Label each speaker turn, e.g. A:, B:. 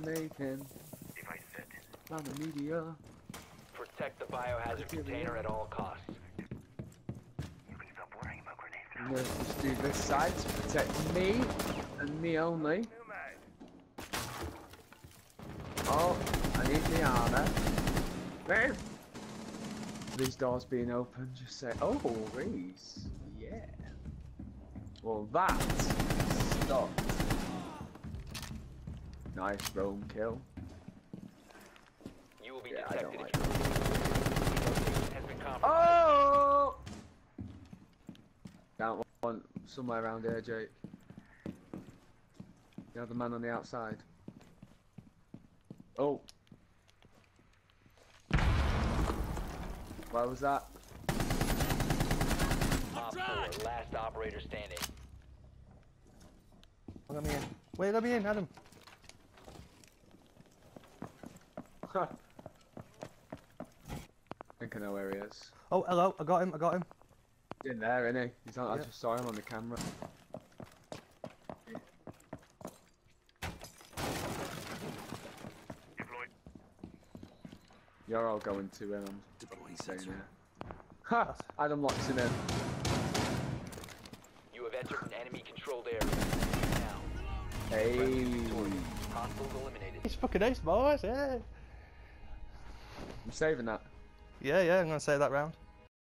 A: making? On the media.
B: Protect the biohazard container at all costs.
A: I'm gonna just do this side to protect me and me only. Oh, I need the armor. Move! These doors being open, just say, oh, Reese, yeah. Well, that stopped. Nice roam kill.
B: You will be
A: Yeah, I don't like
B: if you location has been compromised.
A: Oh! Down one somewhere around here, Jake. The other man on the outside. Oh. Where was that?
B: Op 4, last operator standing.
C: Let me in. Wait, let me in, Adam.
A: I think I know where he is.
C: Oh, hello. I got him. I got him.
A: He's in there, isn't he? He's on, I just saw him on the camera. You're all going to him. I'm saying that. Ha! Adam locks him in.
B: You have entered an enemy controlled area. Now,
A: Hey.
B: hostiles eliminated.
C: It's fucking ace, boys. Yeah.
A: I'm saving that.
C: Yeah, yeah. I'm gonna save that round.